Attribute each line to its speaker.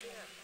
Speaker 1: Yeah.